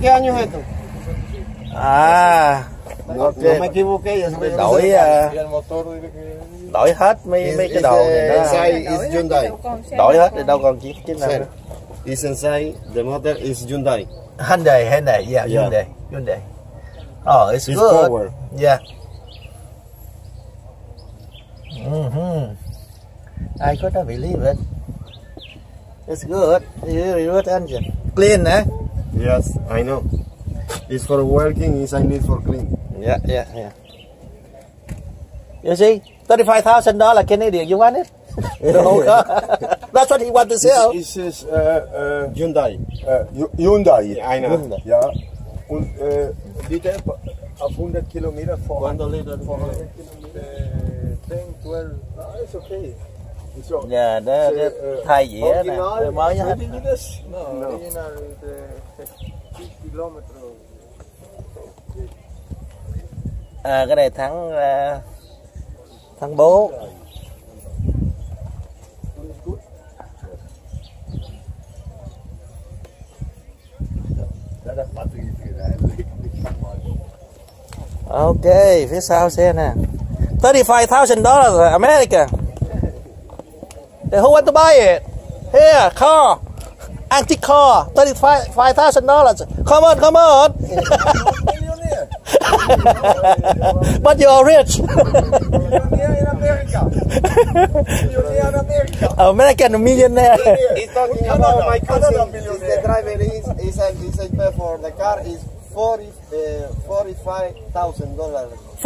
qué año es esto? à No, Ok. no me equivoqué. Ya se me đổi đổi hết mấy mấy cái đồ này đó Inside is Hyundai. đổi hết thì đâu còn chiếc chiếc nào nữa is inside the motor is Hyundai. Hyundai Hyundai yeah, Yeah. Hyundai Hyundai oh it's, It's good power. yeah mm-hmm. I couldn't believe it it's good really good engine clean eh Yes, I know. It's for working, is I need for clean. yeah yeah yeah you see thirty-five thousand dollar Canadian you want it no that's what he want to sell Is is uh, uh, Hyundai. uh, Hyundai. I know. Hyundai. Ja. Und äh, bitte auf 100 Kilometer vor. ¿Cuánto litros? 100 Kilometer, 10, 12. No, it's okay. It's okay. yeah nó, nó thay dĩa nè mới hết? No, is uh, 6 kilometers. à, cái này thắng à, thắng bố ok phía sau xe nè 35,000 dollars America Then who want to buy it here car antique car 35,000 dollars come on come on but you're rich Millionaire in America. Millionaire in America. American millionaire He's talking Canada, about my cousin. millionaire. The driver is, he said, he said pay for the car is 40, uh, 45,000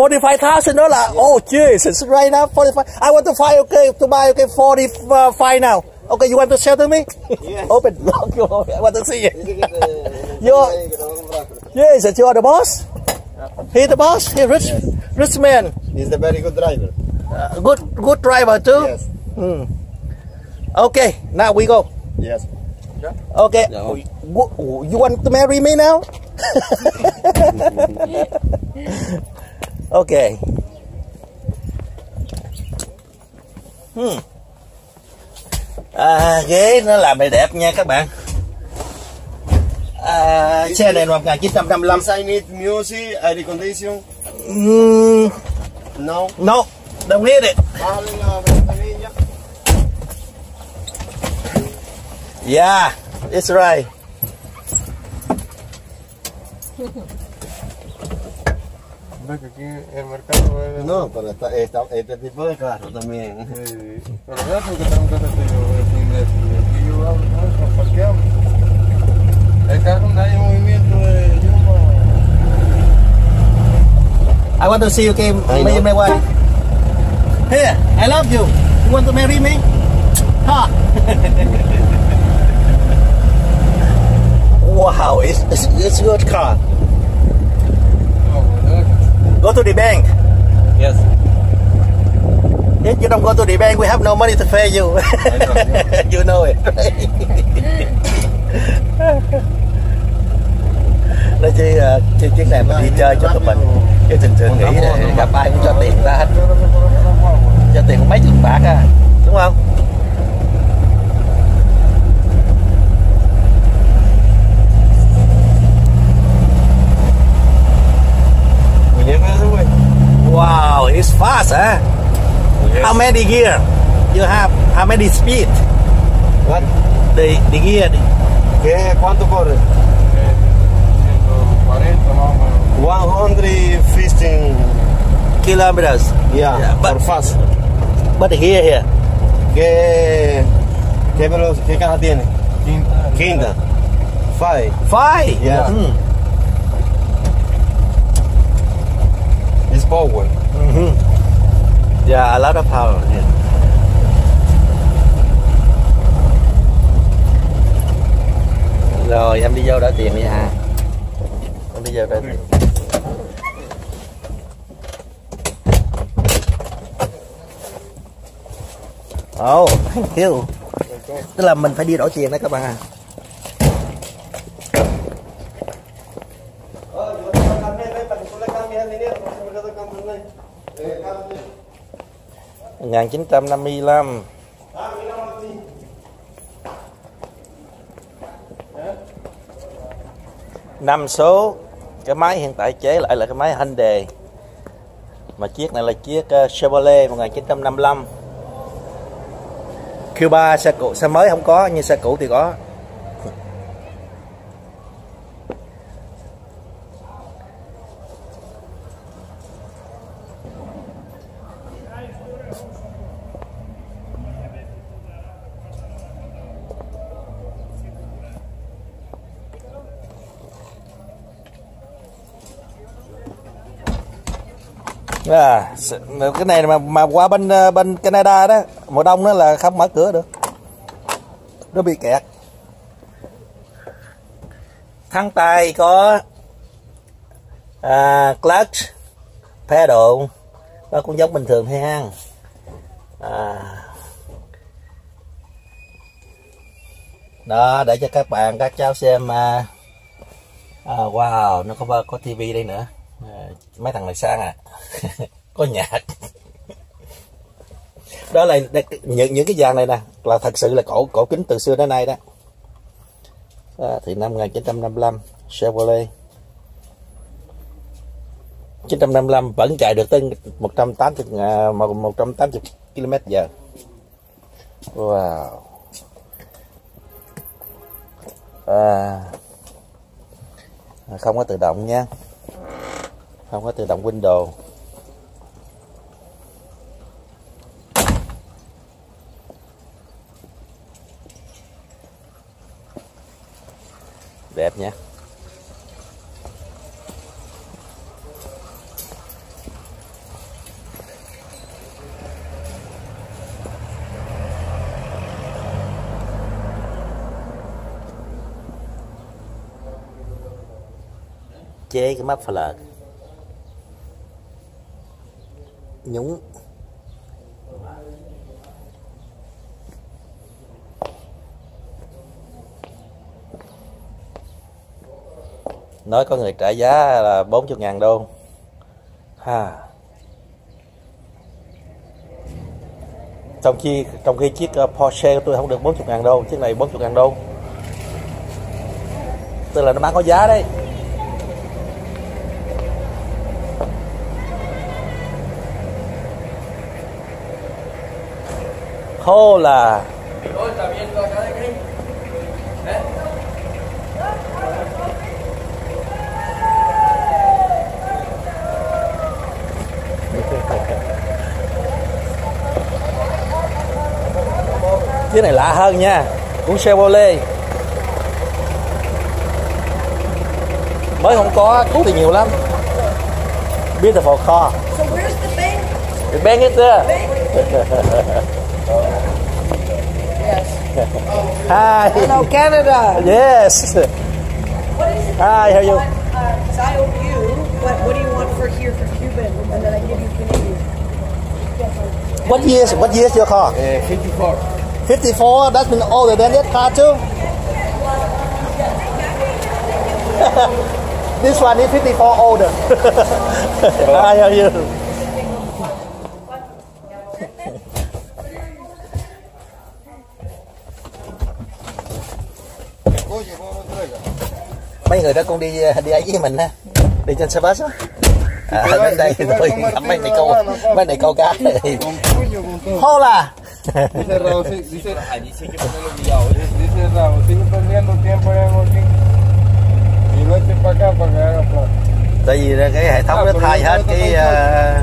dollars. Forty-five thousand dollar. Oh Jesus! Right now, forty-five. I want to buy. Okay, to buy. Okay, forty-five now. Okay, you want to sell to me? Yes. Open. Lock. I want to see it. Dice que te- Yo. que te va a comprar. Yes, you are the boss. He the boss. He rich, rich man. He's a very good driver. Uh, good, good driver too. Yes. Hmm. Okay, now we go. Yes. Okay. No. You want to marry me now? okay. Hmm. À, ghế nó làm này đẹp nha các bạn. À, xe này là 1955. Yes, I need music, air condition. Mm, No. no, don't need it. Yeah, it's right. Ve que aquí el mercado es... No, pero esta, esta, este tipo de carro también. Sí, pero vea porque tengo que hacer yo el fin de y aquí yo hablo con eso, parqueamos. El carro no hay movimiento de Yuma. I want to see you game I me my wife. Here, I love you. You want to marry me? Ha! wow, it's, it's, it's good car. Go to the bank. Yes. If you don't go to the bank, we have no money to pay you. you know it. Nói chứ uh, chiếc chiếc này mình đi chơi cho tụi mình Chứ thường thường nghĩ là gặp ai cũng cho tiền ta hết Cho tiền cũng mấy chục bạc à Đúng không? It's fast, huh? How many gear you have? How many speed? What? The, the gear. ¿Qué, ¿Cuánto corre? 140 más o menos. 115. kilometers. Yeah, Yeah, but- por fast. But here, here. ¿Qué, qué, velo- qué caja tiene? Quinta. Quinta. Five. Five. Yeah. Mm. It's power. Yeah, a lot of power. here. Rồi em đi vô đã tiền đi ha. Em đi vô đã tiền. Oh, thank you. Tức là mình phải đi đổi tiền đấy các bạn à. Ngàn chín trăm năm số, cái máy hiện tại chế lại là cái máy Hyundai. Mà chiếc này là chiếc ờ, Chevrolet 1955 Q3 xe cũ, xe mới không có, nhưng xe cũ thì có. À, cái này mà mà qua bên ờ, bên Canada đó mùa đông đó là không mở cửa được. Nó bị kẹt. Thắng tay có à, clutch pedal. Nó cũng giống bình thường ha à, đó để cho các bạn các cháu xem à, à, wow nó có có tivi đây nữa mấy thằng này sang à? Có nhạc đó là những những cái vàng này nè là thật sự là cổ cổ kính từ xưa đến nay đó. À, thì năm 1955 Chevrolet. 955 vẫn chạy được tới 180 180 à, km giờ wow. À, không có tự động nha không có tự động window. Đẹp nha chế cái mắt lợt nhúng. Nói có người trả giá là 40 ngàn đô. Ha. Trong khi trong khi chiếc uh, Porsche của tôi không được 40 ngàn đô chiếc này 40 ngàn đô. Tức là nó bán có giá đấy Hola. chiếc này lạ hơn nha cũng Chevrolet mới không có cũ thì nhiều lắm beautiful car So where's the bank? the bank is there. hi Hello, Canada. yes What is it? hi how are you Because I owe you. What, what do you want for here for Cuban? And then I give you Canadian. what years what years your car Uh, 54. 54 that's been older than that car too this one is 54 older hi how are you mấy người đó cũng đi đi ấy với mình ha đi trên xe bus á à, đến đây tôi ngắm mấy này câu mấy này câu cá hola Dice Raúl, sí, dice, dice que ponerlo obligado. Dice Raúl, sigue perdiendo tiempo en aquí. Y no estoy para acá para que haga plata. tại vì cái hệ thống nó thay hết cái ờ,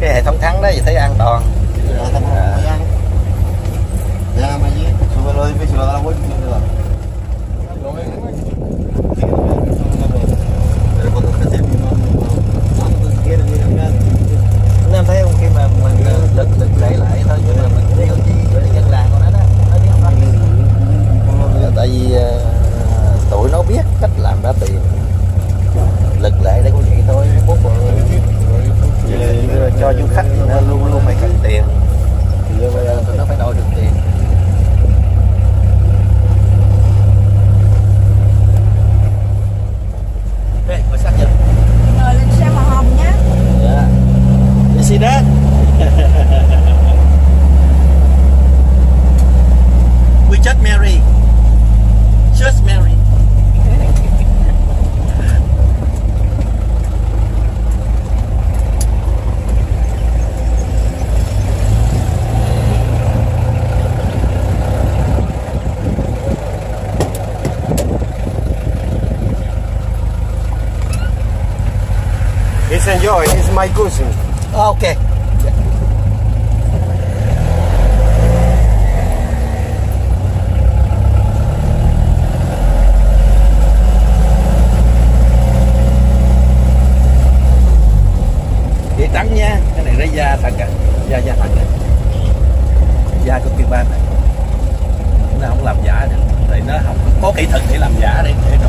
cái hệ thống thắng đó thì thấy an toàn Ya estamos allá. Déjame allí, sube lo difícil, lo da si quieres, mira, mira. nên em thấy không? Khi mà mình lực lực lại lại thôi nhưng mà mình đi đi dân làng của nó đó nó biết không tại vì ờ, tụi nó biết cách làm ra tiền. Lực lại để có vậy thôi bố bộ cho du khách luôn luôn phải cần tiền. thì bây giờ tụi nó phải đổi được tiền my cousin. Ah, okay. Để trắng nha, cái này nó da thật à, da da thật à. Da của kia ban này. Nó không làm giả được, tại nó không có kỹ thuật để làm giả để để đổ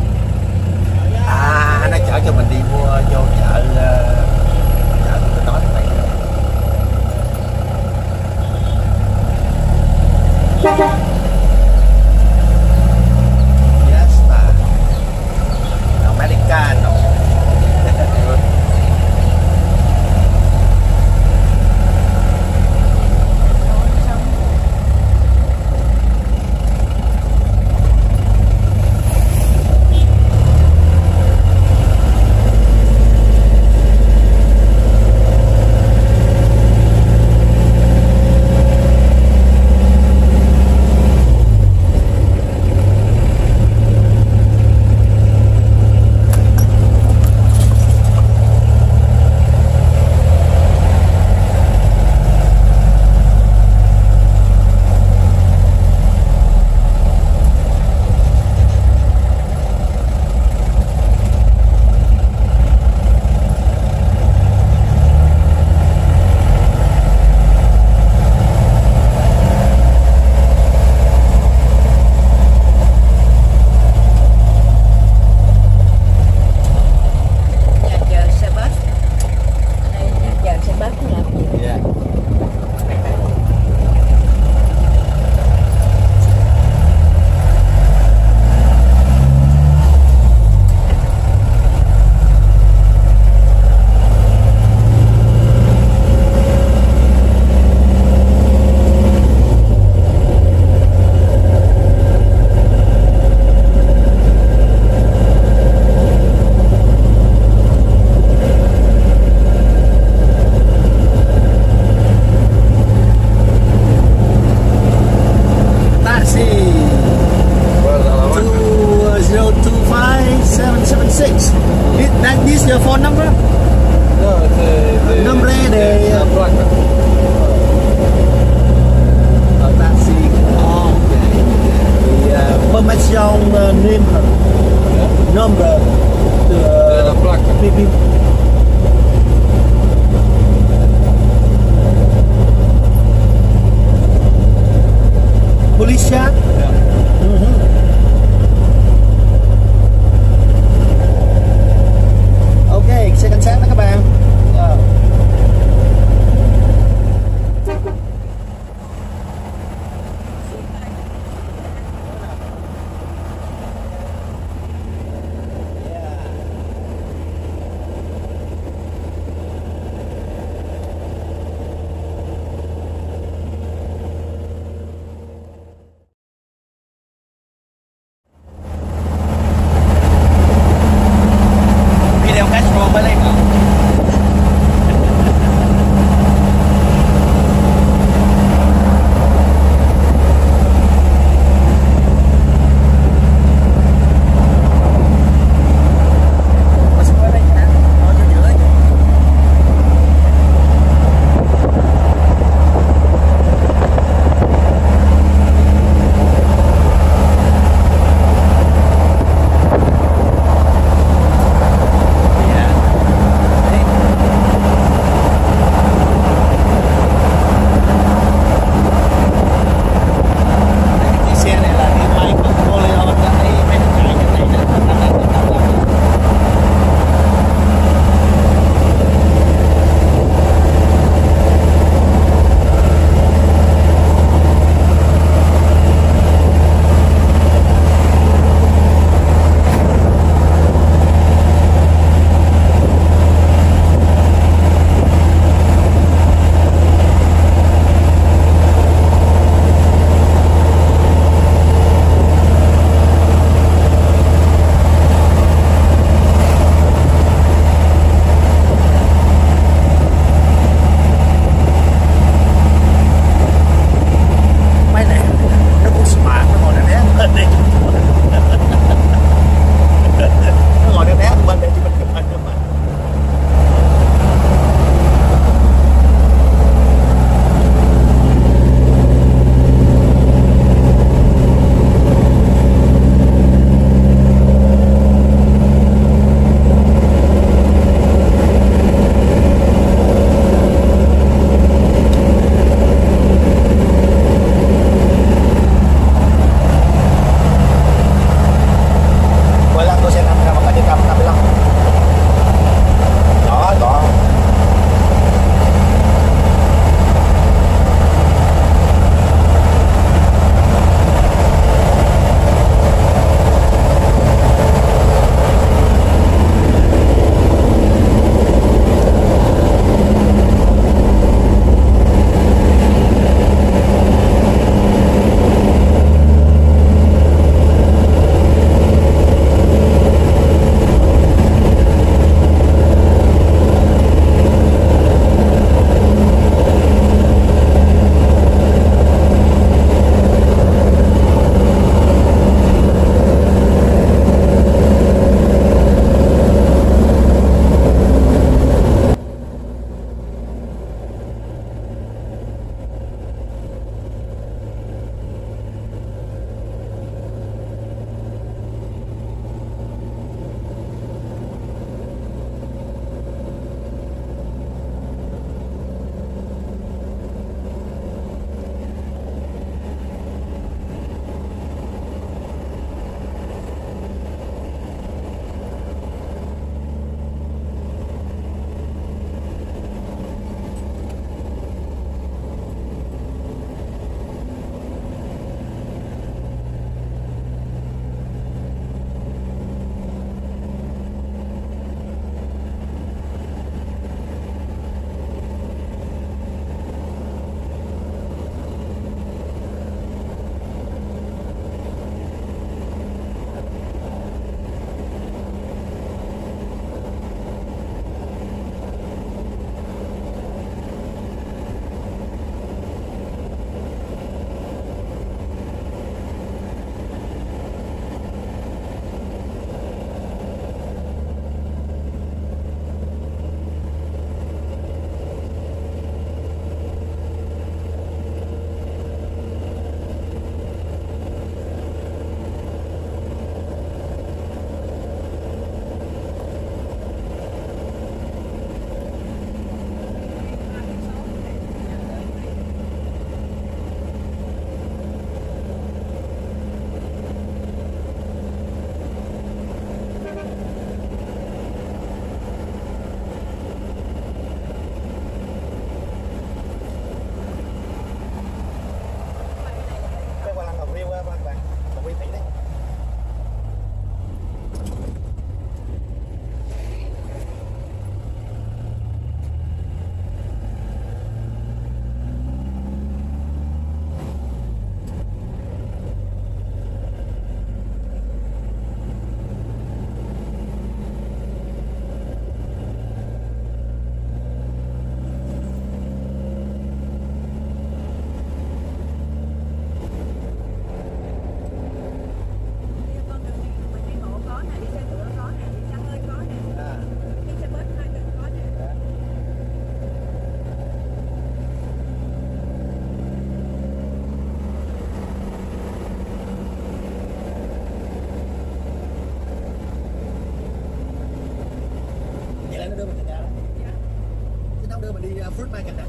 fruit magnet.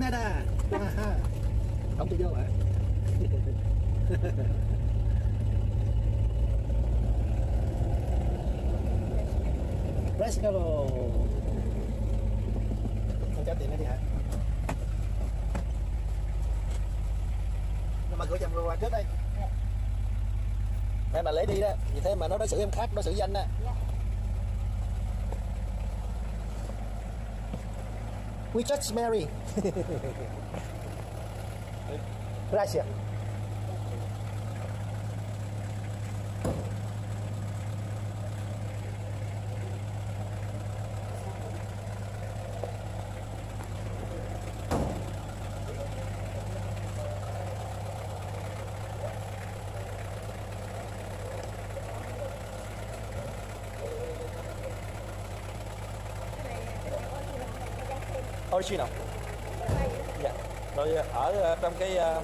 Canada. Không cho vô hả? Rescalo Không trả tiền nữa đi hả? Nhưng mà gửi chồng qua trước đây. Em mà lấy đi đó, vì thế mà nó đối xử em khác, đối xử danh đó. We just marry. Russia. Gracias. nào Dạ. Rồi ờ, ở ờ, trong cái ờ,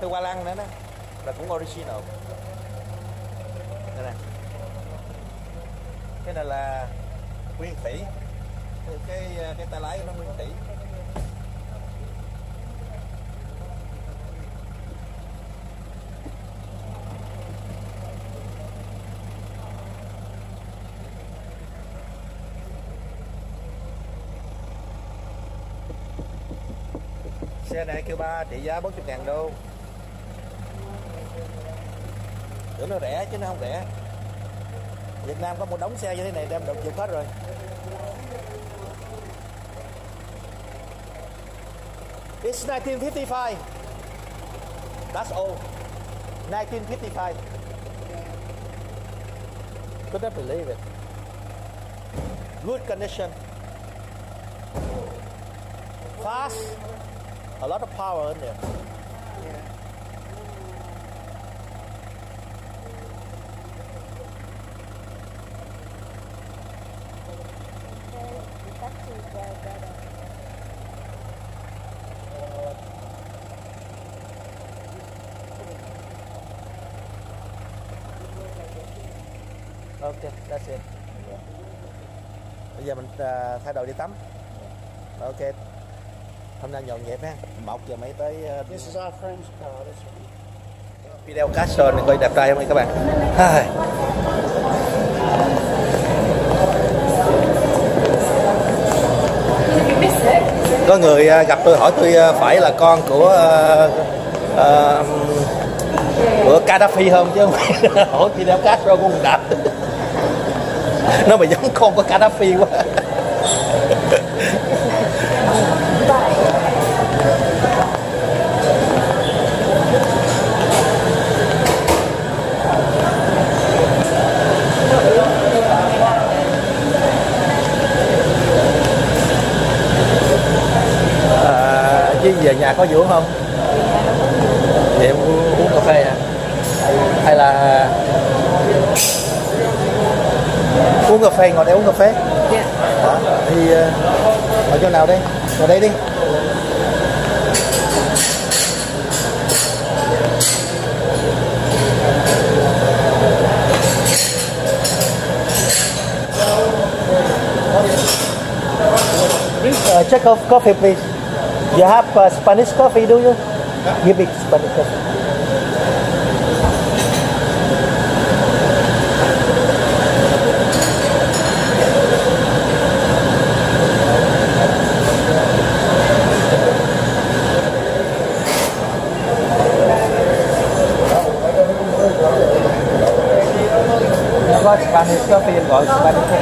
cái hoa lan nữa đó là cũng original. Đây nè. Cái này là nguyên thủy. Cái cái, cái tay lái nó nguyên thủy. Xe này ba, trị giá 40 ngàn đô. Tưởng nó rẻ chứ nó không rẻ. Việt Nam có một đống xe như thế này đem động dụng hết rồi. It's 1955 That's all. 1955 Couldn't believe it. Good condition. Fast a lot of power in there. Ok, that's it. Bây giờ mình uh, thay đổi đi tắm. Ok. Hôm nay nhộn nhịp ha. Một giờ mấy tới uh, This is our friend's car. This one. video Castro này coi đẹp trai không các bạn có người à, gặp tôi hỏi tôi à, phải là con của à, à, của Gaddafi không chứ không phải hỏi Fidel Castro của Đạt nó mà giống con của Gaddafi quá à, có vụ không thì em uống, cà phê à hay là uống cà phê ngồi đây uống cà phê Yeah. Hả? thì ờ, ngồi chỗ nào đây ngồi đây đi Uh, check off coffee, please. You have uh, Spanish coffee, do you? Yeah. Give me Spanish coffee. Spanish coffee and Spanish coffee.